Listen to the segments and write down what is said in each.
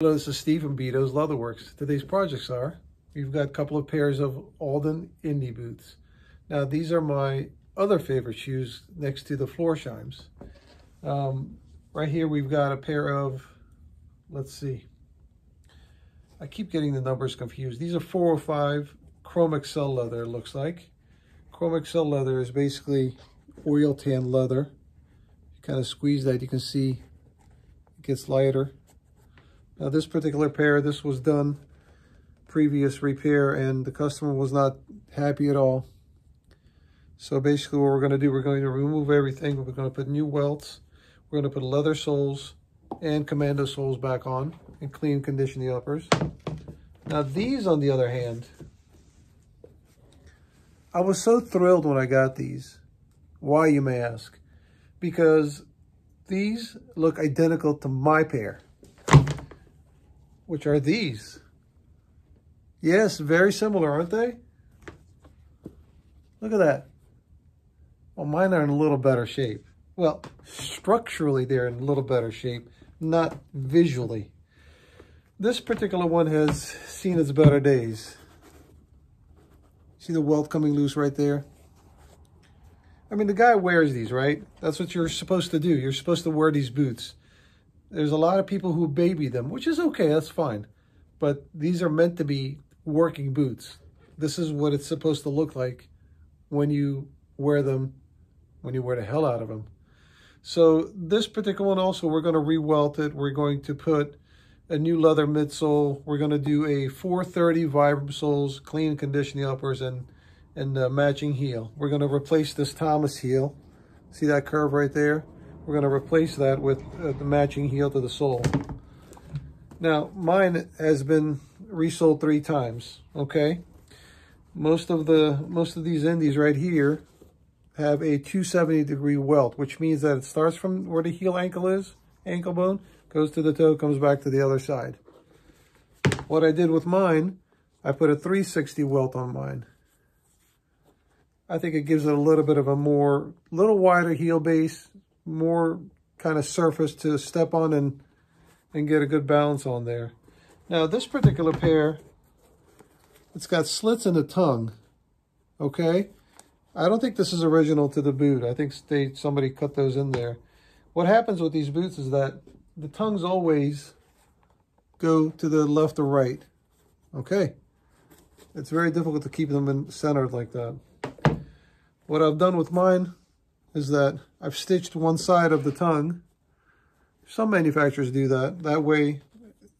Hello, this is from Bedo's Leatherworks. Today's projects are, we've got a couple of pairs of Alden Indy boots. Now these are my other favorite shoes next to the Florsheim's. Um, right here we've got a pair of, let's see, I keep getting the numbers confused. These are 405 Chrome Excel leather, it looks like. Chrome Excel leather is basically oil tan leather. You kind of squeeze that, you can see it gets lighter. Now this particular pair, this was done previous repair and the customer was not happy at all. So basically what we're going to do, we're going to remove everything. We're going to put new welts. We're going to put leather soles and commando soles back on and clean condition the uppers. Now these on the other hand, I was so thrilled when I got these. Why you may ask? Because these look identical to my pair which are these. Yes, very similar, aren't they? Look at that. Well, mine are in a little better shape. Well, structurally, they're in a little better shape, not visually. This particular one has seen its better days. See the welt coming loose right there? I mean, the guy wears these, right? That's what you're supposed to do. You're supposed to wear these boots. There's a lot of people who baby them, which is okay, that's fine. But these are meant to be working boots. This is what it's supposed to look like when you wear them, when you wear the hell out of them. So this particular one also, we're going to re-welt it. We're going to put a new leather midsole. We're going to do a 430 Vibram soles, clean condition the uppers, and, and uh, matching heel. We're going to replace this Thomas heel. See that curve right there? We're going to replace that with uh, the matching heel to the sole. Now, mine has been resoled three times, okay? Most of the most of these indies right here have a 270 degree welt, which means that it starts from where the heel ankle is, ankle bone, goes to the toe, comes back to the other side. What I did with mine, I put a 360 welt on mine. I think it gives it a little bit of a more, little wider heel base, more kind of surface to step on and, and get a good balance on there. Now this particular pair, it's got slits in the tongue, okay? I don't think this is original to the boot. I think they, somebody cut those in there. What happens with these boots is that the tongues always go to the left or right, okay? It's very difficult to keep them in centered like that. What I've done with mine is that I've stitched one side of the tongue. Some manufacturers do that. That way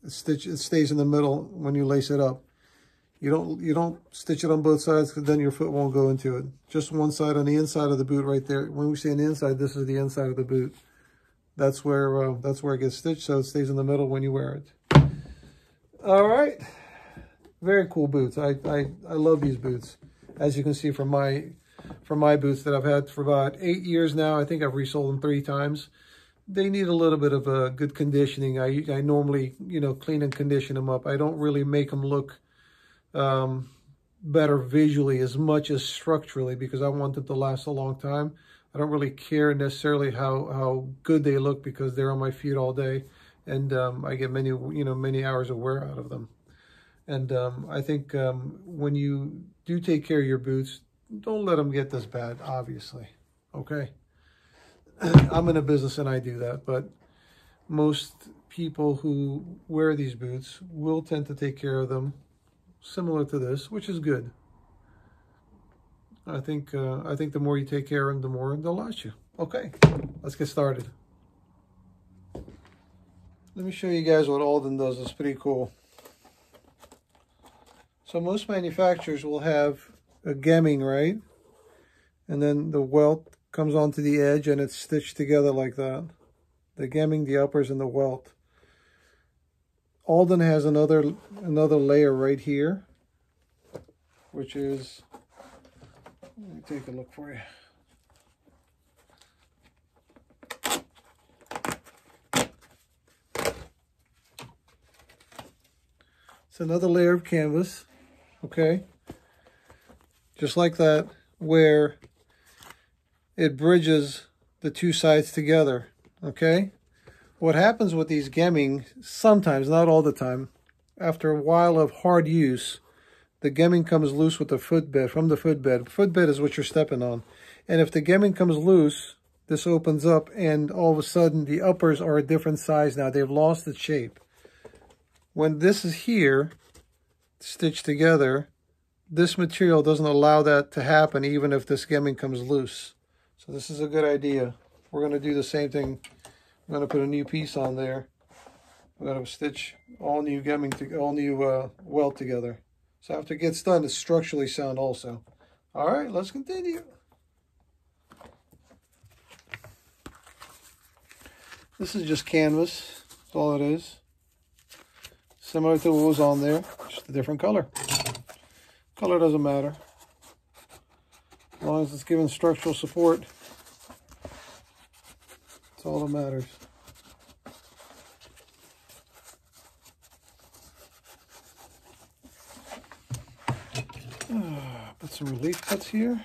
it, stitch, it stays in the middle when you lace it up. You don't you don't stitch it on both sides because then your foot won't go into it. Just one side on the inside of the boot right there. When we say the inside, this is the inside of the boot. That's where uh, that's where it gets stitched, so it stays in the middle when you wear it. All right, very cool boots. I I, I love these boots, as you can see from my from my boots that I've had for about eight years now. I think I've resold them three times. They need a little bit of a good conditioning. I, I normally, you know, clean and condition them up. I don't really make them look um, better visually as much as structurally because I want them to last a long time. I don't really care necessarily how, how good they look because they're on my feet all day and um, I get many, you know, many hours of wear out of them. And um, I think um, when you do take care of your boots, don't let them get this bad, obviously. Okay? I'm in a business and I do that, but most people who wear these boots will tend to take care of them similar to this, which is good. I think uh, I think the more you take care of them, the more they'll last you. Okay, let's get started. Let me show you guys what Alden does. It's pretty cool. So most manufacturers will have a gemming, right? And then the welt comes onto the edge and it's stitched together like that. The gemming, the uppers, and the welt. Alden has another another layer right here, which is, let me take a look for you. It's another layer of canvas, okay? Just like that, where it bridges the two sides together, okay? What happens with these gemming, sometimes, not all the time, after a while of hard use, the gemming comes loose with the footbed, from the footbed. Footbed is what you're stepping on. And if the gemming comes loose, this opens up and all of a sudden the uppers are a different size now. They've lost its shape. When this is here, stitched together, this material doesn't allow that to happen even if this gemming comes loose. So this is a good idea. We're going to do the same thing. I'm going to put a new piece on there. I'm going to stitch all new gemming, to, all new uh, welt together. So after it gets done, it's structurally sound also. All right, let's continue. This is just canvas. That's all it is. Similar to what was on there, just a different color. Color doesn't matter. As long as it's given structural support, that's all that matters. Ah, put some relief cuts here.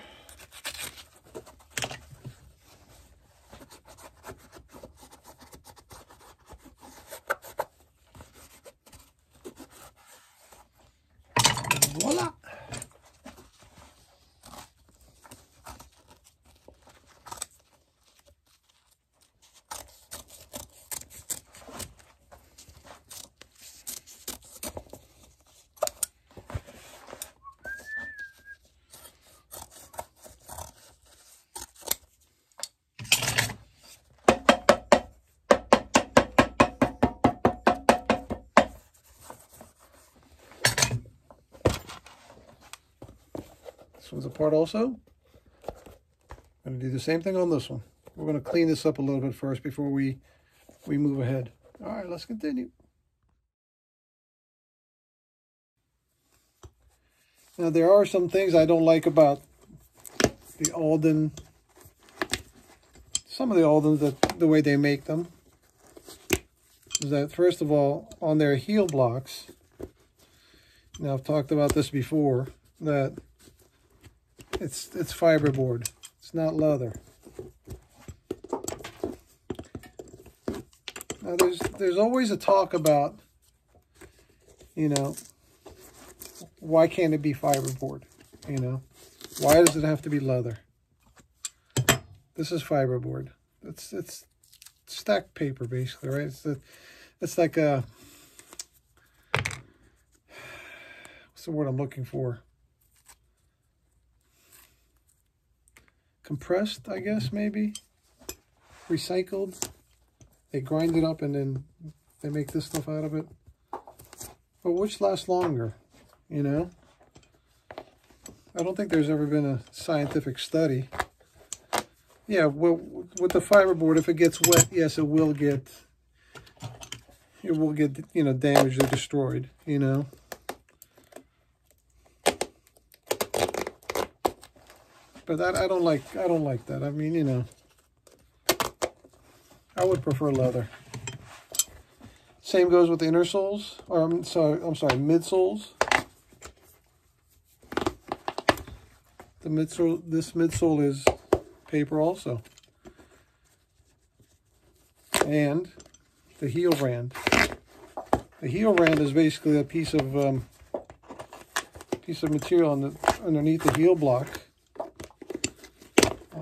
One's apart also. I'm going to do the same thing on this one. We're going to clean this up a little bit first before we, we move ahead. All right, let's continue. Now, there are some things I don't like about the Alden, some of the Aldens, that the way they make them, is that, first of all, on their heel blocks, now I've talked about this before, that it's it's fiberboard. It's not leather. Now there's there's always a talk about, you know, why can't it be fiberboard? You know, why does it have to be leather? This is fiberboard. It's it's stacked paper basically, right? It's a, it's like a what's the word I'm looking for? Compressed, I guess, maybe. Recycled. They grind it up and then they make this stuff out of it. But which lasts longer, you know? I don't think there's ever been a scientific study. Yeah, well, with the fiberboard, if it gets wet, yes, it will get, it will get, you know, damaged or destroyed, you know? But that I don't like I don't like that. I mean, you know. I would prefer leather. Same goes with the inner soles, or I'm sorry, I'm sorry, midsoles. The midsole, this midsole is paper also. And the heel rand. The heel rand is basically a piece of um, piece of material on the, underneath the heel block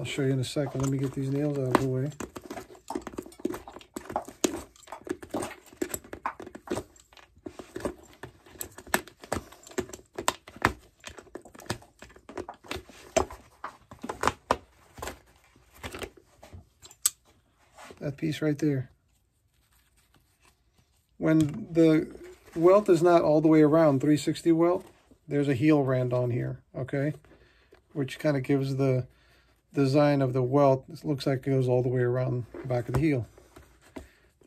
I'll show you in a second. Let me get these nails out of the way. That piece right there. When the welt is not all the way around 360 welt, there's a heel rand on here, okay? Which kind of gives the design of the welt. It looks like it goes all the way around the back of the heel.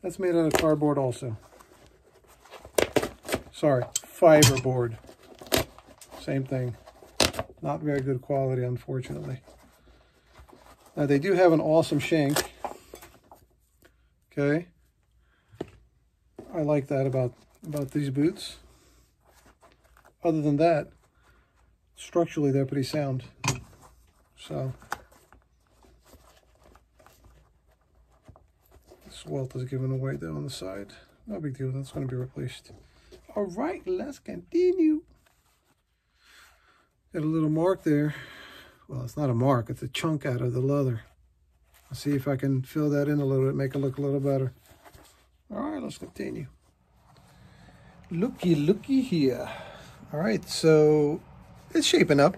That's made out of cardboard also. Sorry, fiberboard. Same thing. Not very good quality, unfortunately. Now, they do have an awesome shank. Okay. I like that about, about these boots. Other than that, structurally, they're pretty sound. So, This welt is given away there on the side. No big deal, that's going to be replaced. All right, let's continue. Got a little mark there. Well, it's not a mark, it's a chunk out of the leather. I'll see if I can fill that in a little bit, make it look a little better. All right, let's continue. Looky, looky here. All right, so it's shaping up.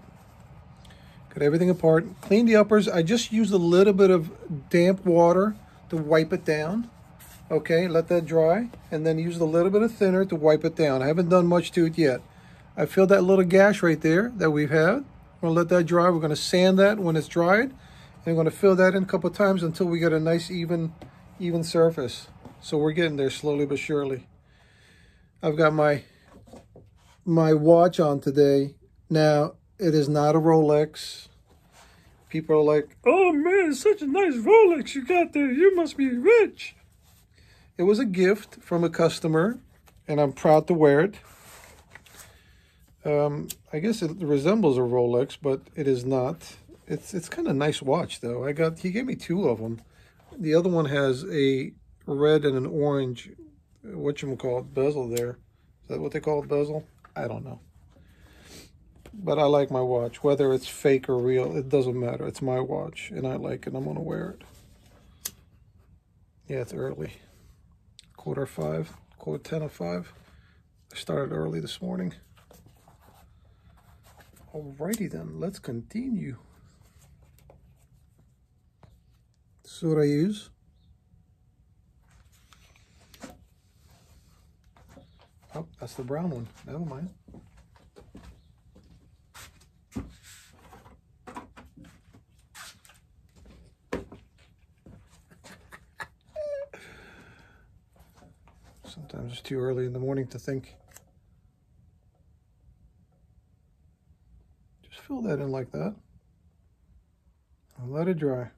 Got everything apart. Clean the uppers. I just used a little bit of damp water to wipe it down. Okay, let that dry. And then use a little bit of thinner to wipe it down. I haven't done much to it yet. I filled that little gash right there that we've had. We're gonna let that dry. We're gonna sand that when it's dried. And we're gonna fill that in a couple times until we get a nice even, even surface. So we're getting there slowly but surely. I've got my my watch on today. Now, it is not a Rolex. People are like, oh man, such a nice Rolex you got there. You must be rich. It was a gift from a customer, and I'm proud to wear it. Um, I guess it resembles a Rolex, but it is not. It's it's kind of nice watch though. I got he gave me two of them. The other one has a red and an orange, what you call it, bezel there. Is that what they call it, bezel? I don't know. But I like my watch, whether it's fake or real, it doesn't matter. It's my watch, and I like it. I'm gonna wear it. Yeah, it's early. Quarter five, quarter ten of five. I started early this morning. Alrighty then, let's continue. This is what I use. Oh, that's the brown one. Never mind. Sometimes it's too early in the morning to think. Just fill that in like that. And let it dry.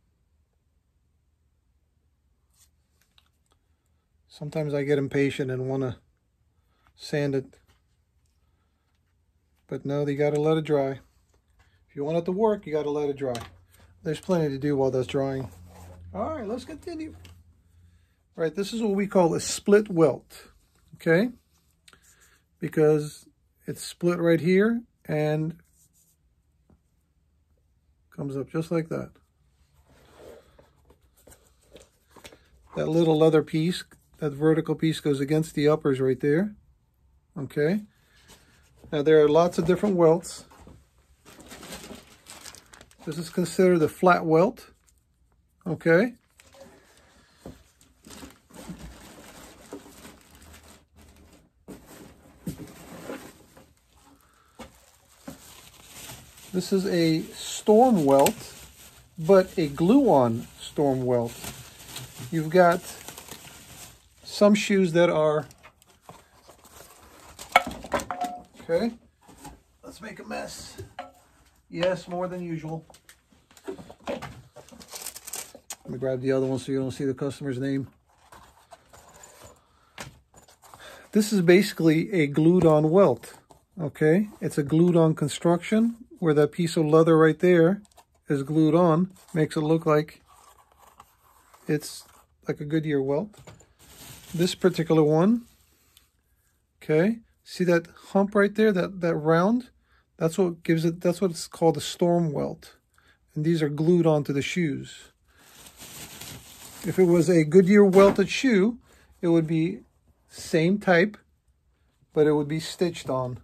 Sometimes I get impatient and want to sand it. But no, you got to let it dry. If you want it to work, you got to let it dry. There's plenty to do while that's drying. All right, let's continue. All right, this is what we call a split welt, okay? Because it's split right here and comes up just like that. That little leather piece, that vertical piece goes against the uppers right there. Okay. Now there are lots of different welts. This is considered a flat welt. Okay. This is a storm welt, but a glue-on storm welt. You've got some shoes that are Okay, let's make a mess. Yes, more than usual. Let me grab the other one so you don't see the customer's name. This is basically a glued-on welt, okay? It's a glued-on construction where that piece of leather right there is glued on. Makes it look like it's like a Goodyear welt. This particular one, okay, See that hump right there, that, that round? That's what gives it, that's what it's called a storm welt. And these are glued onto the shoes. If it was a Goodyear welted shoe, it would be same type, but it would be stitched on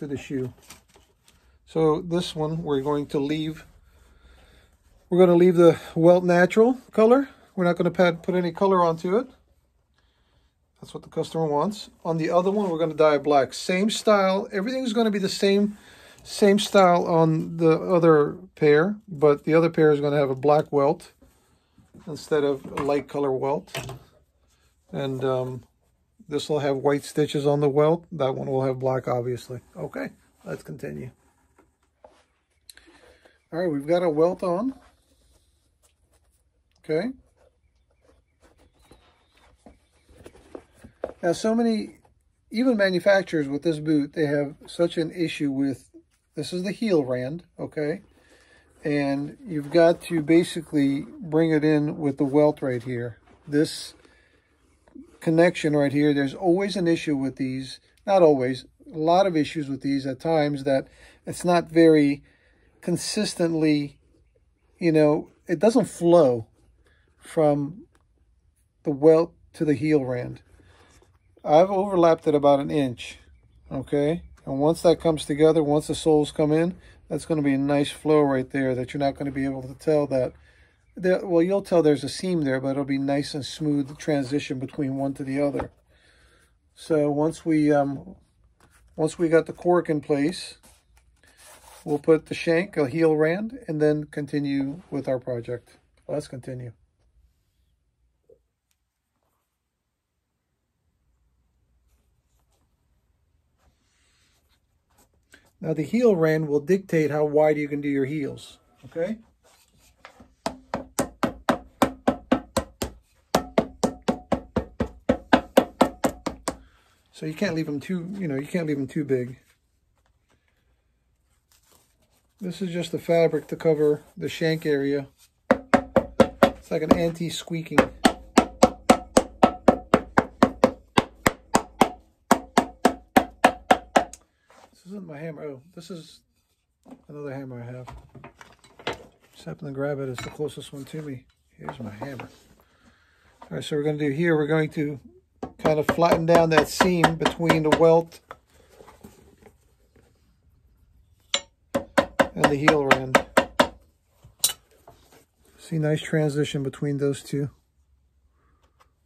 to the shoe. So this one we're going to leave, we're going to leave the welt natural color. We're not going to put any color onto it. That's what the customer wants. On the other one, we're going to dye black. Same style. Everything's going to be the same same style on the other pair, but the other pair is going to have a black welt instead of a light color welt. And um, this will have white stitches on the welt. That one will have black, obviously. Okay, let's continue. All right, we've got a welt on. Okay. Now, so many, even manufacturers with this boot, they have such an issue with, this is the heel rand, okay? and you've got to basically bring it in with the welt right here. This connection right here, there's always an issue with these. Not always, a lot of issues with these at times that it's not very consistently, you know, it doesn't flow from the welt to the heel rand. I've overlapped it about an inch, okay? And once that comes together, once the soles come in, that's going to be a nice flow right there that you're not going to be able to tell that. There, well, you'll tell there's a seam there, but it'll be nice and smooth transition between one to the other. So once we um, once we got the cork in place, we'll put the shank, a heel rand, and then continue with our project. Let's continue. Now the heel rand will dictate how wide you can do your heels, okay? So you can't leave them too, you know, you can't leave them too big. This is just the fabric to cover the shank area. It's like an anti-squeaking. This isn't my hammer. Oh, this is another hammer I have. Just happen to grab it. It's the closest one to me. Here's my hammer. All right, so we're going to do here, we're going to kind of flatten down that seam between the welt and the heel rand. See, nice transition between those two.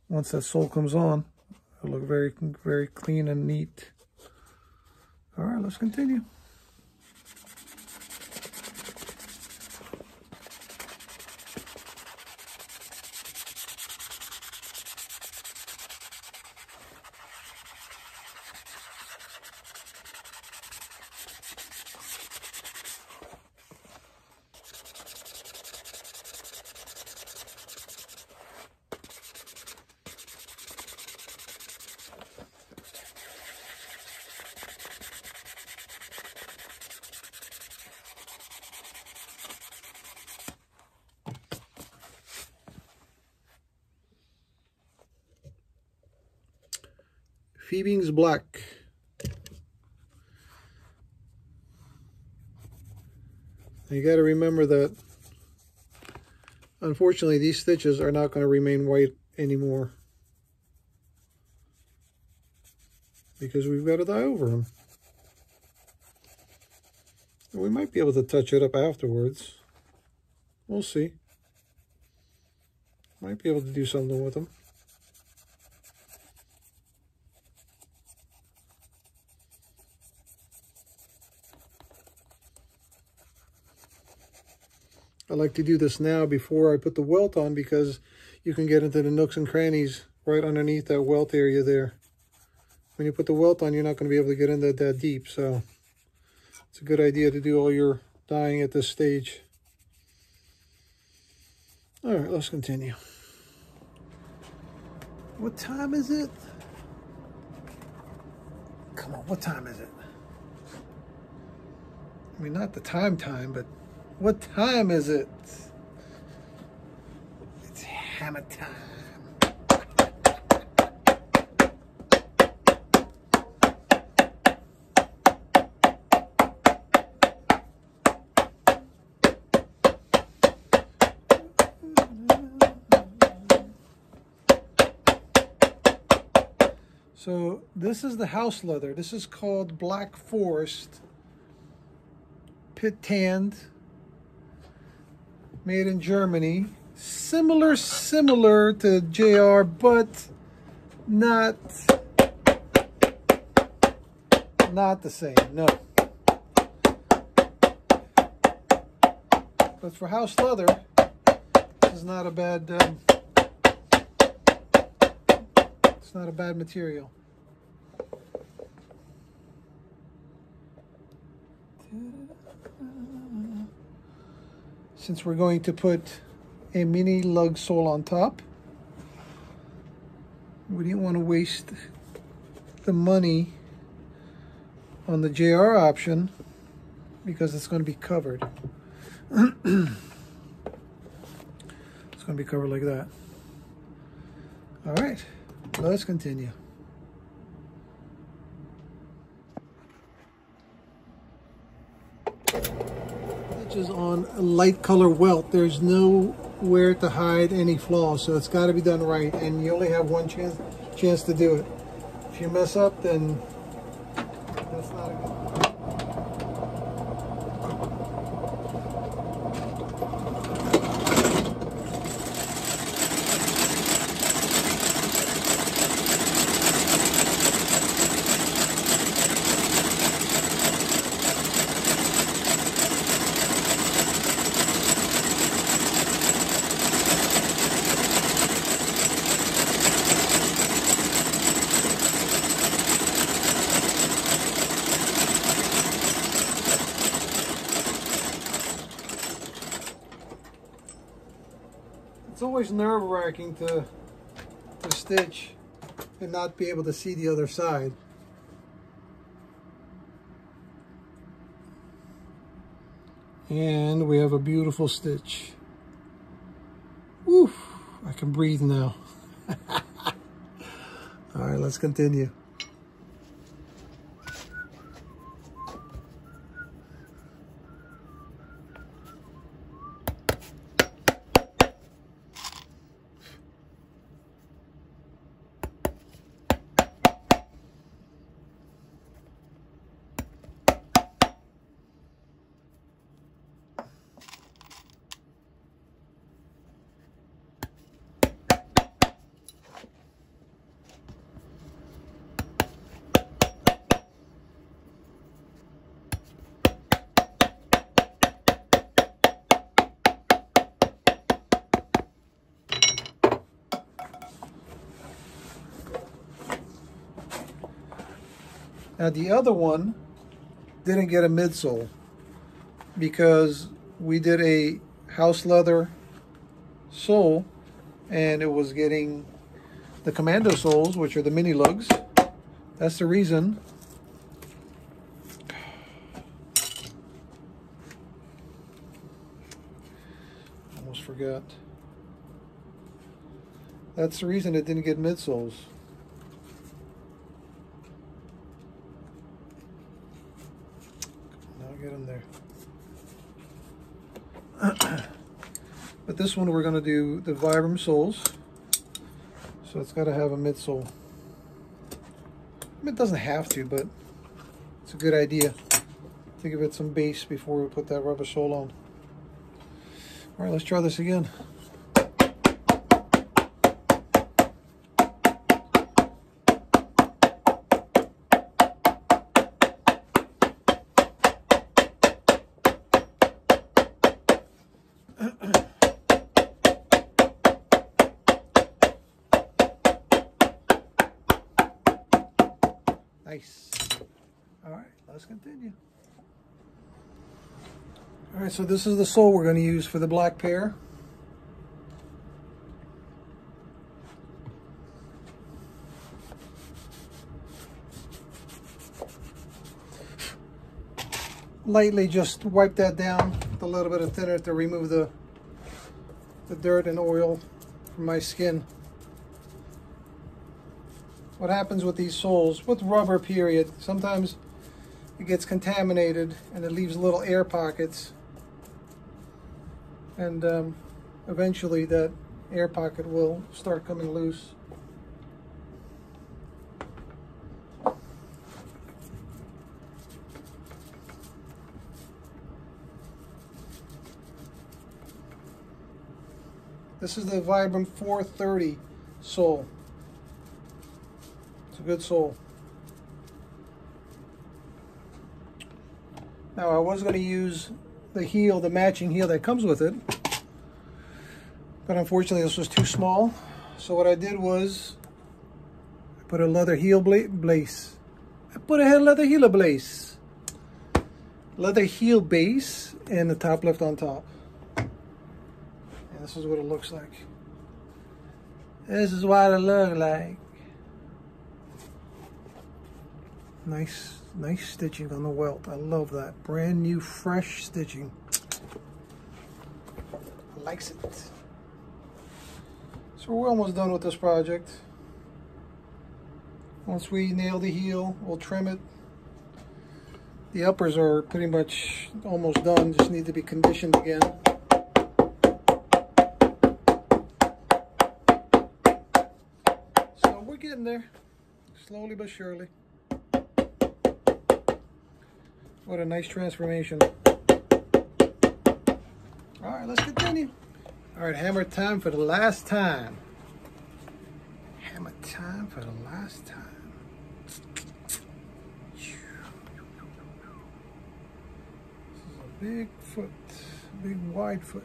Once that sole comes on, it'll look very, very clean and neat. All right, let's continue. Black. You got to remember that unfortunately these stitches are not going to remain white anymore because we've got to dye over them. We might be able to touch it up afterwards. We'll see. Might be able to do something with them. I like to do this now before I put the welt on because you can get into the nooks and crannies right underneath that welt area there. When you put the welt on, you're not going to be able to get in into that deep. So it's a good idea to do all your dyeing at this stage. All right, let's continue. What time is it? Come on, what time is it? I mean, not the time time, but what time is it? It's hammer time. So this is the house leather. This is called Black Forest pit tanned made in Germany. Similar, similar to JR, but not, not the same, no. But for house leather, this is not a bad, um, it's not a bad material. Since we're going to put a mini lug sole on top. We didn't want to waste the money on the JR option because it's going to be covered. it's going to be covered like that. All right, let's continue. Is on light color welt. There's nowhere to hide any flaws, so it's got to be done right, and you only have one chance chance to do it. If you mess up, then that's not a good it's always nerve-wracking to to stitch and not be able to see the other side. And we have a beautiful stitch. Woo! I can breathe now. All right, let's continue. Now the other one didn't get a midsole because we did a house leather sole and it was getting the commando soles, which are the mini lugs. That's the reason. Almost forgot. That's the reason it didn't get midsoles. Get them there. but this one we're going to do the Vibram soles. So it's got to have a midsole. it doesn't have to, but it's a good idea to give it some base before we put that rubber sole on. All right, let's try this again. So this is the sole we're going to use for the black pair. Lightly just wipe that down with a little bit of thinner to remove the, the dirt and oil from my skin what happens with these soles, with rubber period, sometimes it gets contaminated and it leaves little air pockets. And um, eventually that air pocket will start coming loose. This is the Vibram 430 sole. It's a good sole. Now I was going to use the heel, the matching heel that comes with it. But unfortunately this was too small. So what I did was I put a leather heel base. I put a head leather heel base. Leather heel base and the top left on top. And this is what it looks like. This is what it looks like. Nice, nice stitching on the welt. I love that. Brand new, fresh stitching. likes it. So we're almost done with this project. Once we nail the heel, we'll trim it. The uppers are pretty much almost done, just need to be conditioned again. So we're getting there, slowly but surely. What a nice transformation. All right, let's continue. All right, hammer time for the last time. Hammer time for the last time. This is a big foot, big wide foot.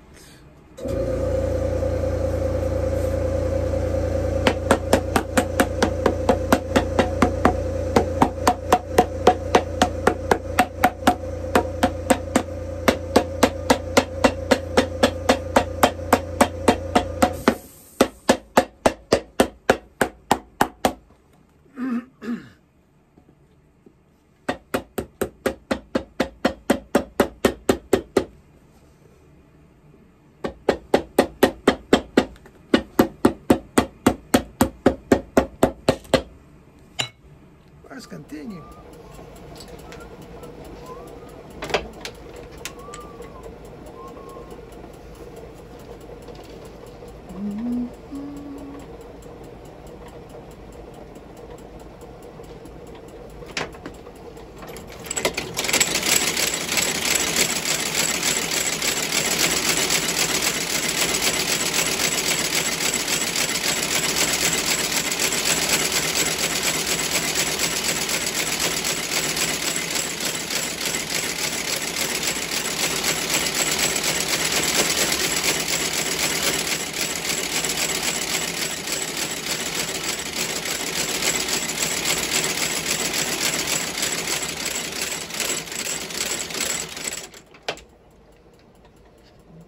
Let's continue.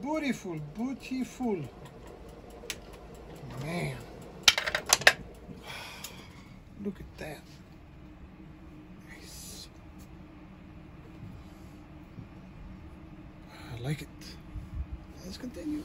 Beautiful, beautiful. Man. Look at that. Nice. I like it. Let's continue.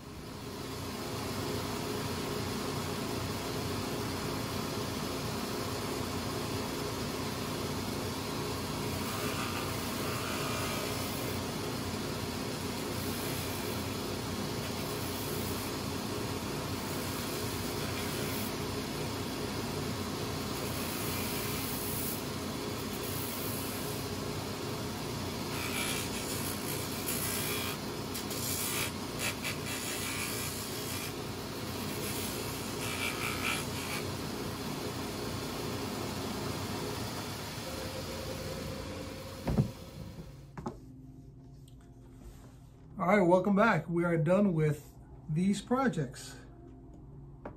All right, welcome back. We are done with these projects. I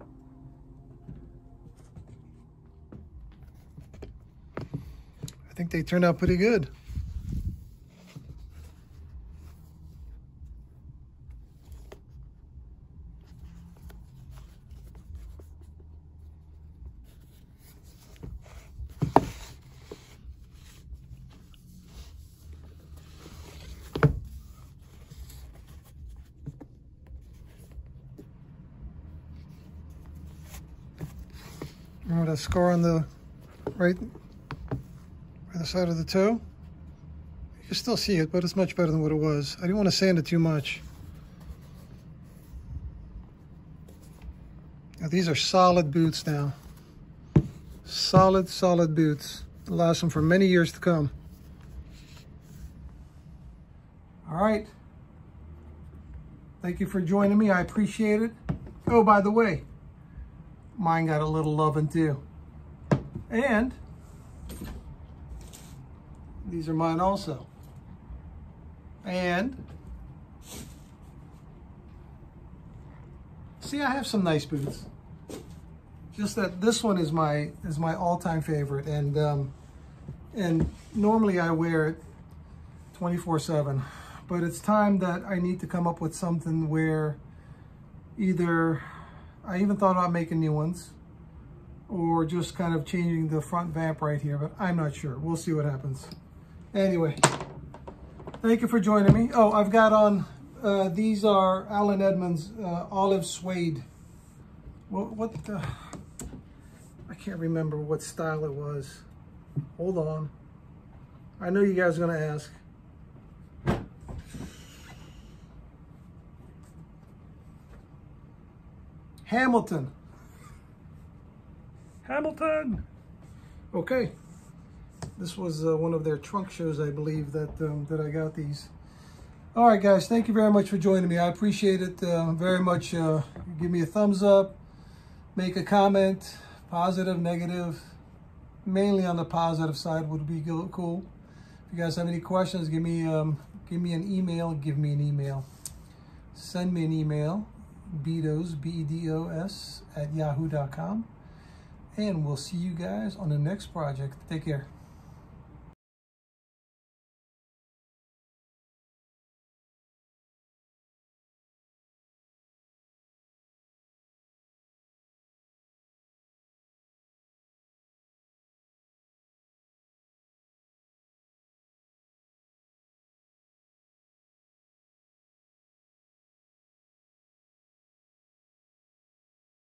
think they turned out pretty good. Scar on the right, right the side of the toe? You can still see it, but it's much better than what it was. I didn't want to sand it too much. Now these are solid boots now. Solid, solid boots. Last them for many years to come. All right. Thank you for joining me. I appreciate it. Oh, by the way, mine got a little loving too. And these are mine also. And see, I have some nice boots. Just that this one is my is my all-time favorite, and um, and normally I wear it 24/7, but it's time that I need to come up with something where either I even thought about making new ones or just kind of changing the front vamp right here, but I'm not sure. We'll see what happens. Anyway, thank you for joining me. Oh, I've got on Uh, these are Allen Edmonds uh, olive suede. What, what the, I can't remember what style it was. Hold on. I know you guys are going to ask. Hamilton. Hamilton. Okay. This was uh, one of their trunk shows, I believe, that um, that I got these. All right, guys. Thank you very much for joining me. I appreciate it uh, very much. Uh, give me a thumbs up. Make a comment. Positive, negative. Mainly on the positive side would be cool. If you guys have any questions, give me um, give me an email. Give me an email. Send me an email. Bedos, B-E-D-O-S, at yahoo.com. And we'll see you guys on the next project. Take care.